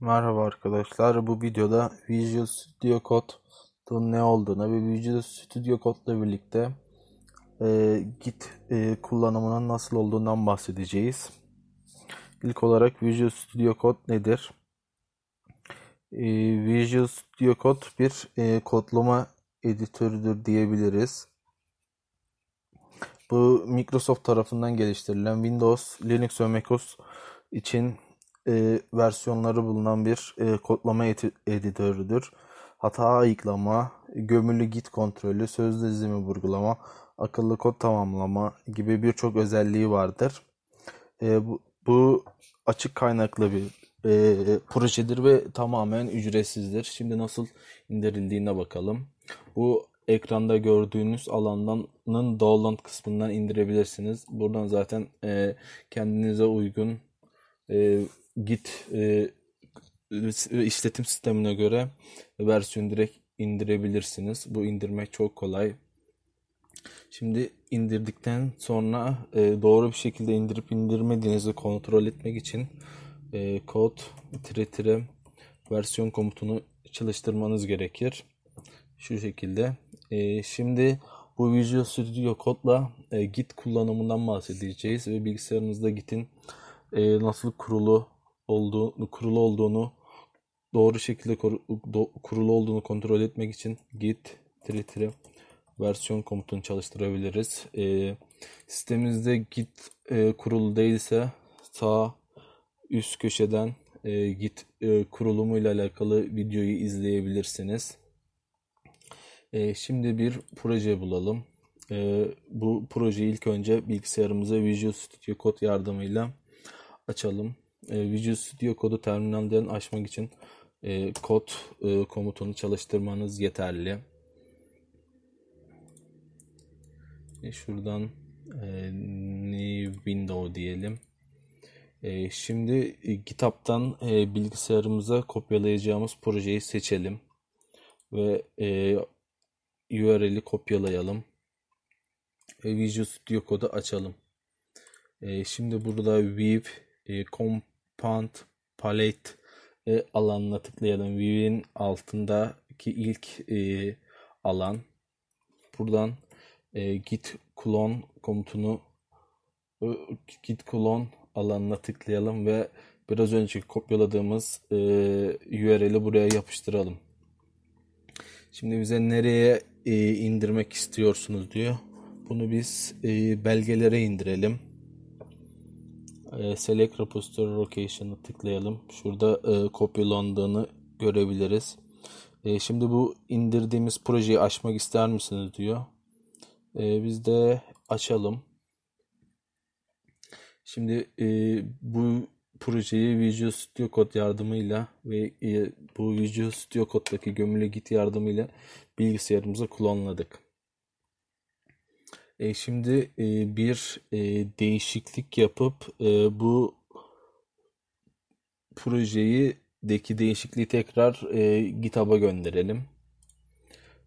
Merhaba arkadaşlar. Bu videoda Visual Studio Code'un ne olduğunu ve Visual Studio Code ile birlikte e, Git e, kullanımının nasıl olduğundan bahsedeceğiz. İlk olarak Visual Studio Code nedir? E, Visual Studio Code bir e, kodlama editörüdür diyebiliriz. Bu Microsoft tarafından geliştirilen Windows, Linux ve MacOS için e, versiyonları bulunan bir e, kodlama editörüdür. Hata ayıklama, gömülü git kontrolü, sözlü dizimi vurgulama, akıllı kod tamamlama gibi birçok özelliği vardır. E, bu, bu açık kaynaklı bir e, projedir ve tamamen ücretsizdir. Şimdi nasıl indirildiğine bakalım. Bu ekranda gördüğünüz alandanın download kısmından indirebilirsiniz. Buradan zaten e, kendinize uygun e, Git e, işletim sistemine göre versiyon direkt indirebilirsiniz. Bu indirmek çok kolay. Şimdi indirdikten sonra e, doğru bir şekilde indirip indirmediğinizi kontrol etmek için e, kod tire tire versiyon komutunu çalıştırmanız gerekir. Şu şekilde. E, şimdi bu Visual Studio Code'la e, Git kullanımından bahsedeceğiz ve bilgisayarınızda Git'in e, nasıl kurulu olduğu, kurulu olduğunu doğru şekilde kurulu olduğunu kontrol etmek için git tire versiyon komutunu çalıştırabiliriz. E, sisteminizde git e, kurulu değilse sağ üst köşeden e, git e, kurulumu ile alakalı videoyu izleyebilirsiniz. E, şimdi bir proje bulalım. E, bu projeyi ilk önce bilgisayarımıza Visual Studio Code yardımıyla açalım e, Visual Studio kodu terminalden açmak için e, kod e, komutunu çalıştırmanız yeterli. E, şuradan e, new window diyelim. E, şimdi e, GitHub'tan e, bilgisayarımıza kopyalayacağımız projeyi seçelim ve e, URL'i kopyalayalım. E, Visual Studio kodu açalım. E, şimdi burada View e, Compound Palette e, alanına tıklayalım. View'in altındaki ilk e, alan. Buradan e, git clone komutunu e, git clone alanına tıklayalım ve biraz önce kopyaladığımız e, URL'i buraya yapıştıralım. Şimdi bize nereye e, indirmek istiyorsunuz diyor. Bunu biz e, belgelere indirelim e, Select Repository Location'ı tıklayalım. Şurada e, kopyalandığını görebiliriz. E, şimdi bu indirdiğimiz projeyi açmak ister misiniz diyor. E, biz de açalım. Şimdi e, bu projeyi Visual Studio Code yardımıyla ve e, bu Visual Studio Code'daki gömülü git yardımıyla bilgisayarımıza klonladık. E, şimdi e, bir e, değişiklik yapıp e, bu projeyi deki değişikliği tekrar e, GitHub'a gönderelim.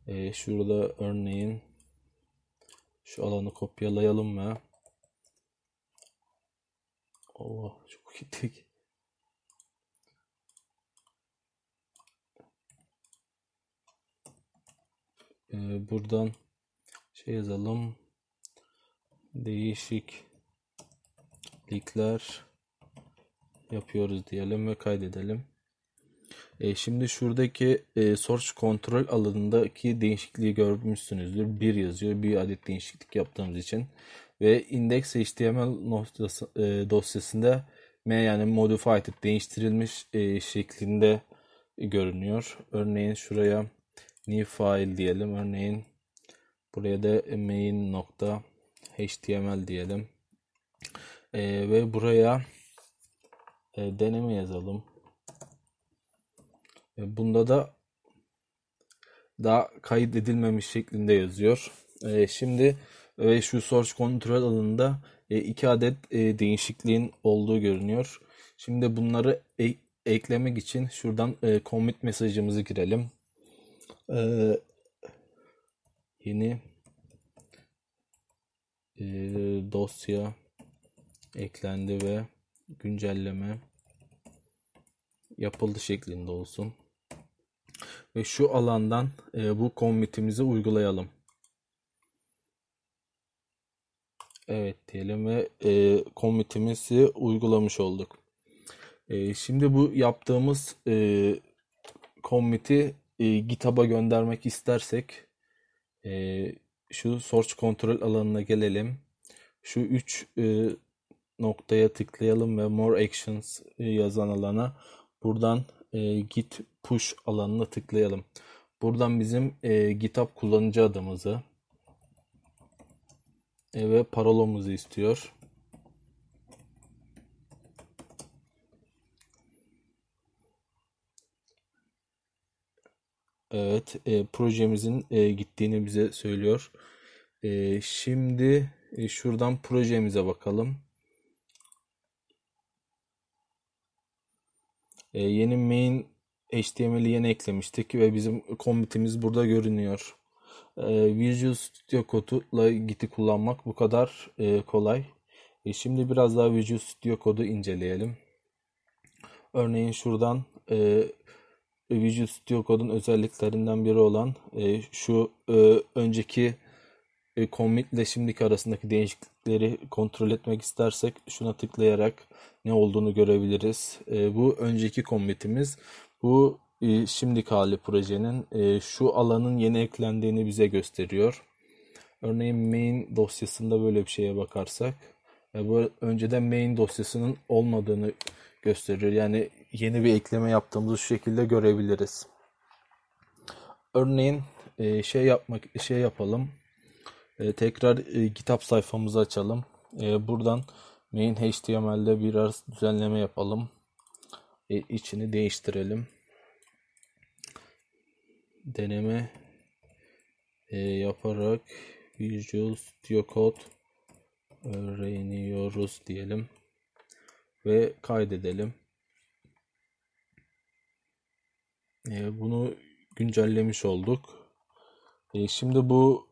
E, şurada örneğin şu alanı kopyalayalım mı? Allah çok gittik. Ee, buradan şey yazalım değişiklikler yapıyoruz diyelim ve kaydedelim. E, şimdi şuradaki e, source control alanındaki değişikliği görmüşsünüzdür. Bir yazıyor. Bir adet değişiklik yaptığımız için. Ve index.html dosyası, e, dosyasında m yani modified değiştirilmiş e, şeklinde görünüyor. Örneğin şuraya new file diyelim. Örneğin buraya da main nokta HTML diyelim. E, ve buraya e, deneme yazalım. E, bunda da daha kaydedilmemiş şeklinde yazıyor. E, şimdi ve şu source kontrol alanında e, iki adet e, değişikliğin olduğu görünüyor. Şimdi bunları e, eklemek için şuradan e, commit mesajımızı girelim. E, yeni e, dosya eklendi ve güncelleme yapıldı şeklinde olsun. Ve şu alandan e, bu commit'imizi uygulayalım. Evet diyelim ve e, commit'imizi uygulamış olduk. E, şimdi bu yaptığımız e, commit'i e, GitHub'a göndermek istersek e, şu source control alanına gelelim. Şu 3 e, noktaya tıklayalım ve more actions e, yazan alana buradan e, git push alanına tıklayalım. Buradan bizim e, GitHub kullanıcı adımızı e, ve parolomuzu istiyor. Evet, e, projemizin e, gittiğini bize söylüyor. E, şimdi e, şuradan projemize bakalım. E, yeni main HTML'i yeni eklemiştik ve bizim commit'imiz burada görünüyor. E, Visual Studio Code'la Git'i kullanmak bu kadar e, kolay. E, şimdi biraz daha Visual Studio Code'u inceleyelim. Örneğin şuradan e, Visual Studio Code'un özelliklerinden biri olan e, şu e, önceki e, commit ile şimdiki arasındaki değişiklikleri kontrol etmek istersek şuna tıklayarak ne olduğunu görebiliriz. E, bu önceki commit'imiz. Bu e, şimdiki hali projenin e, şu alanın yeni eklendiğini bize gösteriyor. Örneğin main dosyasında böyle bir şeye bakarsak e, bu önceden main dosyasının olmadığını gösteriyor. Yani yeni bir ekleme yaptığımızı şu şekilde görebiliriz. Örneğin e, şey yapmak şey yapalım. E, tekrar e, GitHub sayfamızı açalım. E, buradan main HTML'de biraz düzenleme yapalım. E, içini değiştirelim. Deneme yaparak Visual Studio Code öğreniyoruz diyelim ve kaydedelim. E, bunu güncellemiş olduk. E, şimdi bu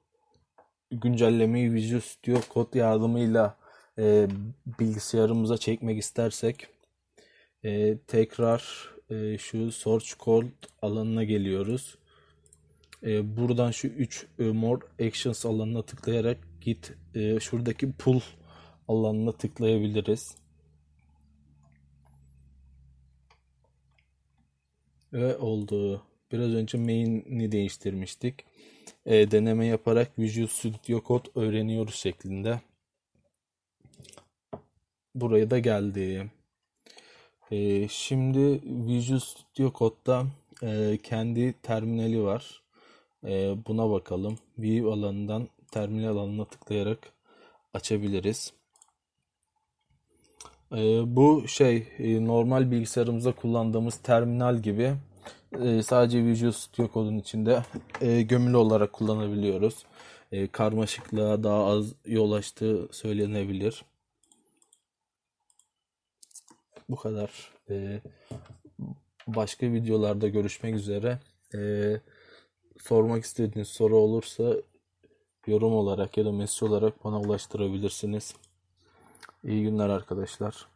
güncellemeyi Visual Studio Code yardımıyla e, bilgisayarımıza çekmek istersek e, tekrar e, şu Source Code alanına geliyoruz. Buradan şu 3 e, More Actions alanına tıklayarak git şuradaki pull alanına tıklayabiliriz. Ve oldu. Biraz önce main'i değiştirmiştik. E, deneme yaparak Visual Studio Code öğreniyoruz şeklinde. Buraya da geldi. E, şimdi Visual Studio Code'da e, kendi terminali var. E, buna bakalım. View alanından terminal alanına tıklayarak açabiliriz. E, bu şey e, normal bilgisayarımızda kullandığımız terminal gibi e, sadece Visual Studio Code'un içinde e, gömülü olarak kullanabiliyoruz. E, karmaşıklığa daha az yol açtığı söylenebilir. Bu kadar. E, başka videolarda görüşmek üzere. E, sormak istediğiniz soru olursa yorum olarak ya da mesaj olarak bana ulaştırabilirsiniz. İyi günler arkadaşlar.